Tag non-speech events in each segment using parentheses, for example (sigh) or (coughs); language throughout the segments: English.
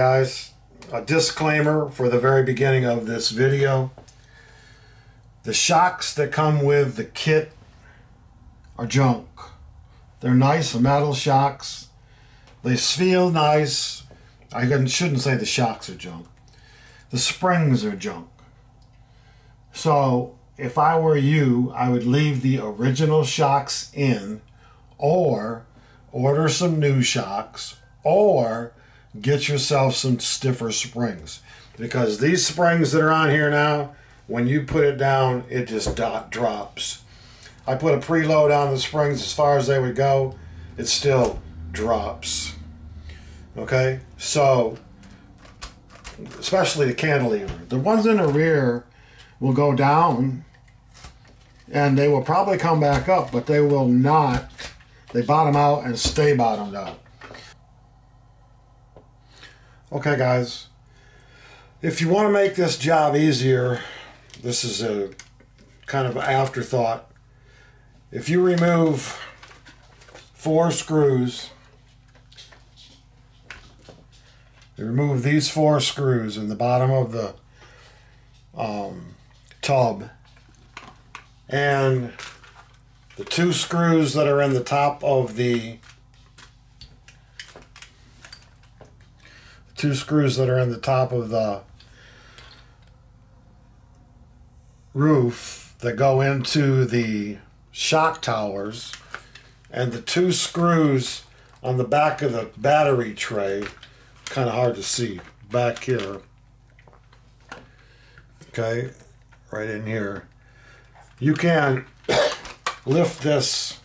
Guys, a disclaimer for the very beginning of this video. The shocks that come with the kit are junk. They're nice metal shocks. They feel nice. I shouldn't say the shocks are junk. The springs are junk. So if I were you, I would leave the original shocks in or order some new shocks or get yourself some stiffer springs. Because these springs that are on here now when you put it down it just dot drops. I put a preload on the springs as far as they would go it still drops. Okay? So especially the cantilever. The ones in the rear will go down and they will probably come back up but they will not they bottom out and stay bottomed out Okay, guys, if you want to make this job easier, this is a kind of afterthought. If you remove four screws, you remove these four screws in the bottom of the um, tub and the two screws that are in the top of the two screws that are in the top of the roof that go into the shock towers and the two screws on the back of the battery tray kind of hard to see back here okay right in here. You can (coughs) lift this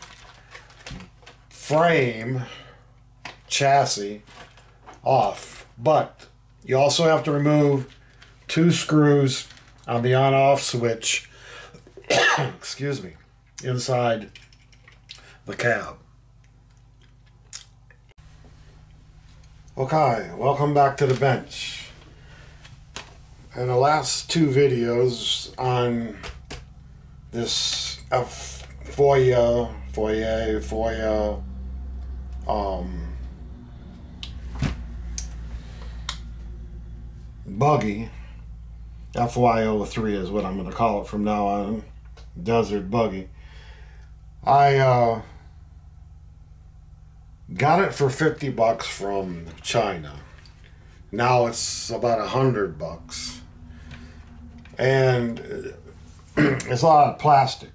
frame chassis off but you also have to remove two screws on the on-off switch, (coughs) excuse me, inside the cab. Okay, welcome back to the bench. In the last two videos on this F foyer, foyer, FOIA, um, buggy, FY03 is what I'm going to call it from now on, desert buggy. I uh, got it for 50 bucks from China. Now it's about a hundred bucks. And (clears throat) it's a lot of plastic,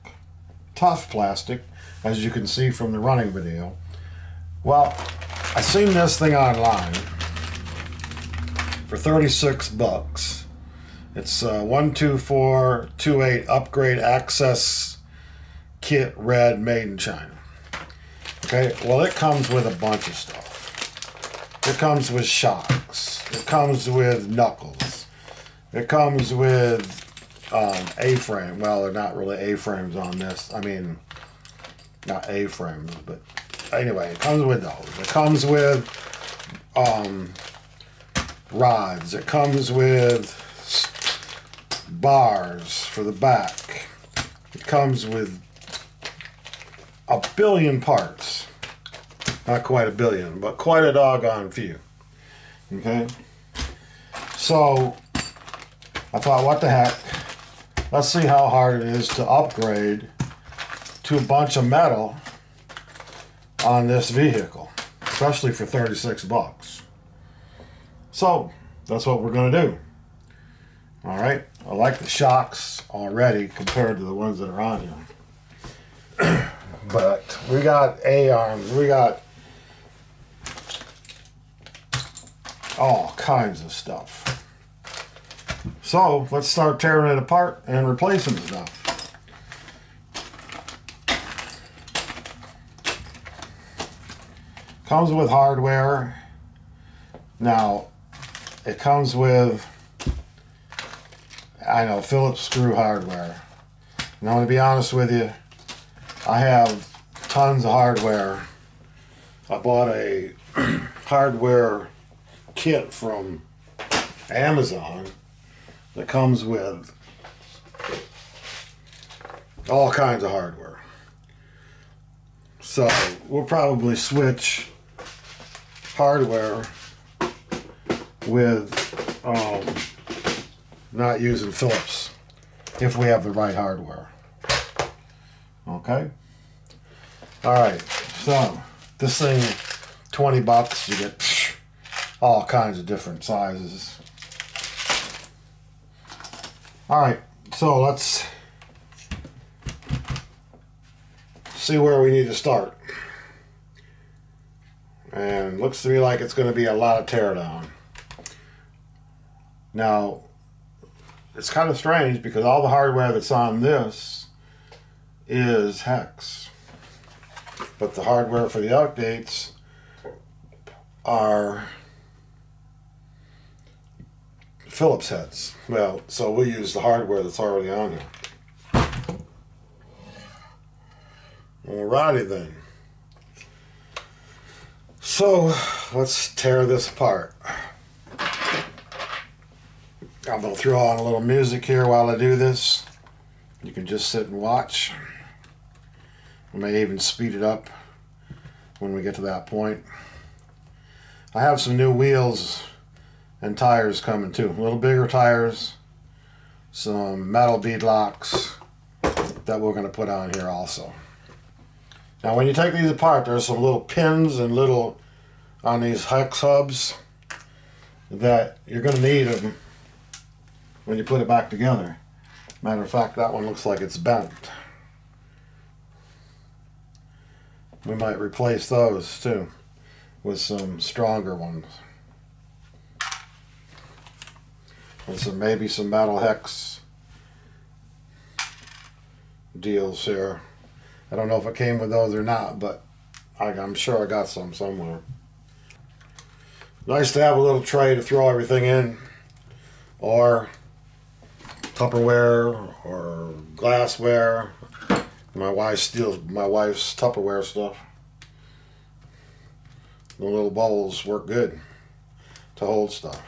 tough plastic, as you can see from the running video. Well, I seen this thing online for 36 bucks. It's uh, 12428 upgrade access kit red made in China. Okay, well it comes with a bunch of stuff. It comes with shocks. It comes with knuckles. It comes with um, A-frame. Well, they're not really A-frames on this. I mean, not A-frames, but anyway, it comes with those. It comes with um, rods. It comes with bars for the back. It comes with a billion parts. Not quite a billion, but quite a doggone few. Okay? So, I thought, what the heck? Let's see how hard it is to upgrade to a bunch of metal on this vehicle, especially for 36 bucks. So that's what we're going to do. All right. I like the shocks already compared to the ones that are on here. (clears throat) but we got A-arms. We got all kinds of stuff. So let's start tearing it apart and replacing stuff. Comes with hardware. Now, it comes with, I know, Phillips screw hardware. And I'm going to be honest with you, I have tons of hardware. I bought a (clears throat) hardware kit from Amazon that comes with all kinds of hardware. So we'll probably switch hardware with um, not using Phillips if we have the right hardware. Okay? Alright, so this thing, 20 bucks, you get psh, all kinds of different sizes. Alright, so let's see where we need to start. And looks to me like it's going to be a lot of teardown. Now, it's kind of strange because all the hardware that's on this is hex. But the hardware for the updates are Phillips heads. Well, so we use the hardware that's already on here. Alrighty then. So let's tear this apart. I'm to throw on a little music here while I do this. You can just sit and watch. I may even speed it up when we get to that point. I have some new wheels and tires coming too. A little bigger tires, some metal bead locks that we're going to put on here also. Now when you take these apart, there's some little pins and little on these hex hubs that you're going to need them when you put it back together. Matter of fact, that one looks like it's bent. We might replace those too with some stronger ones. And some maybe some metal hex deals here. I don't know if it came with those or not, but I, I'm sure I got some somewhere. Nice to have a little tray to throw everything in, or Tupperware or glassware. My wife steals my wife's Tupperware stuff. The little bowls work good to hold stuff.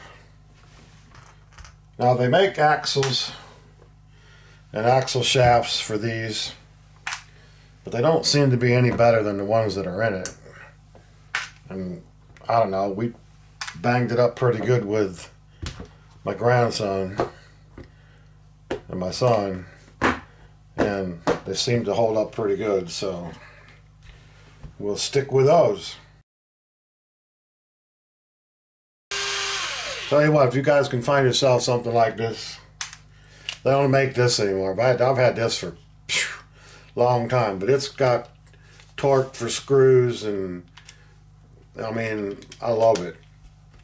Now they make axles and axle shafts for these, but they don't seem to be any better than the ones that are in it. And I don't know, we banged it up pretty good with my grandson and my son and they seem to hold up pretty good so we'll stick with those. Tell you what if you guys can find yourself something like this they don't make this anymore. But I've had this for a long time but it's got torque for screws and I mean I love it.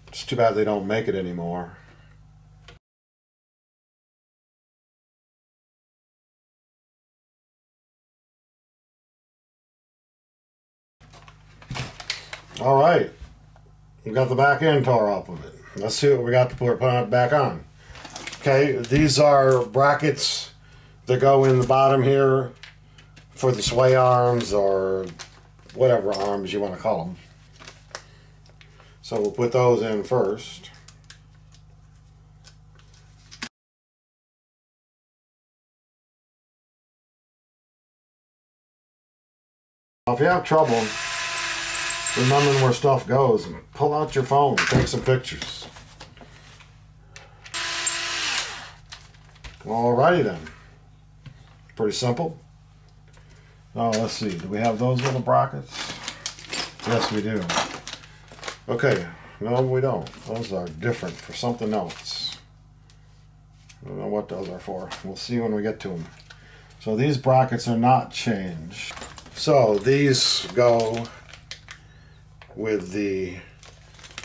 It's too bad they don't make it anymore. All right, we got the back end tar off of it. Let's see what we got to put, it back on. Okay, these are brackets that go in the bottom here for the sway arms or whatever arms you want to call them. So we'll put those in first. If you have trouble remembering where stuff goes, and pull out your phone take some pictures. Alrighty then. Pretty simple. Now let's see, do we have those little brackets? Yes we do. Okay, no we don't. Those are different for something else. I don't know what those are for. We'll see when we get to them. So these brackets are not changed. So these go with the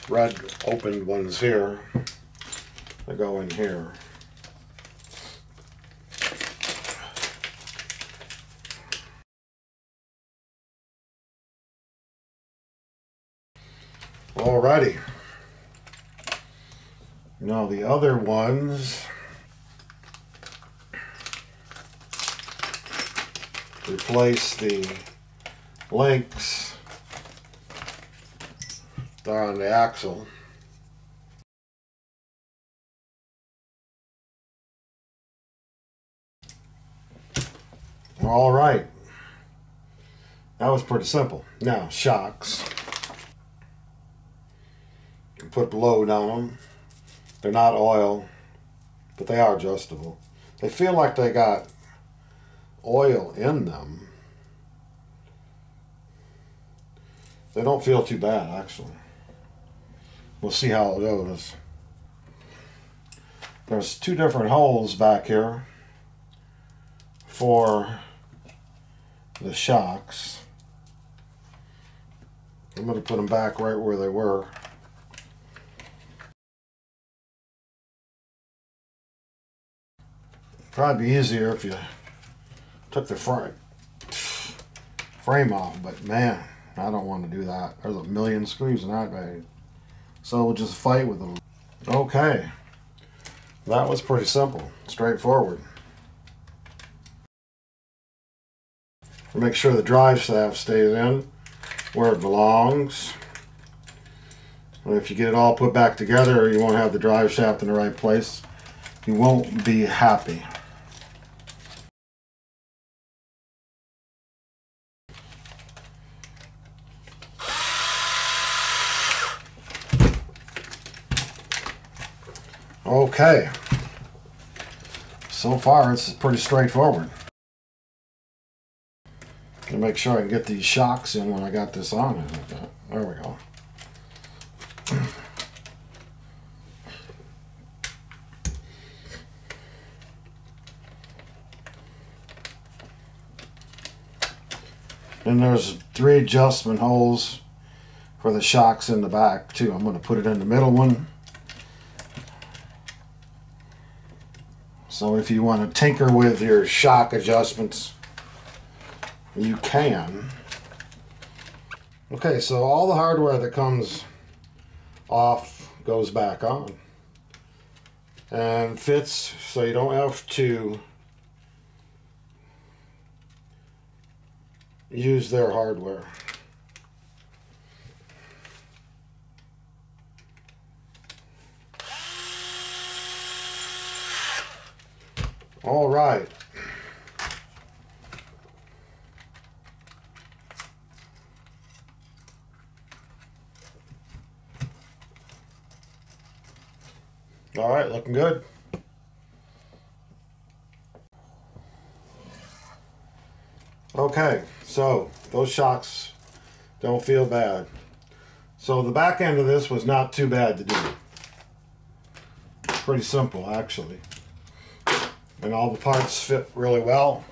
red opened ones here. They go in here. Alrighty. Now the other ones replace the links there on the axle. All right. That was pretty simple. Now, shocks put load on them. They're not oil, but they are adjustable. They feel like they got oil in them. They don't feel too bad, actually. We'll see how it goes. There's two different holes back here for the shocks. I'm going to put them back right where they were. Probably be easier if you took the front frame off, but man, I don't want to do that. There's a million screws in that bag. So we'll just fight with them. Okay. That was pretty simple, straightforward. Make sure the drive shaft stays in where it belongs. And if you get it all put back together, you won't have the drive shaft in the right place. You won't be happy. Okay. So far, it's pretty straightforward. To make sure I can get these shocks in when I got this on. There we go. Then there's three adjustment holes for the shocks in the back too. I'm going to put it in the middle one. So if you want to tinker with your shock adjustments, you can. Okay, so all the hardware that comes off goes back on and fits so you don't have to use their hardware. All right. All right, looking good. Okay, so those shocks don't feel bad. So the back end of this was not too bad to do. Pretty simple, actually and all the parts fit really well.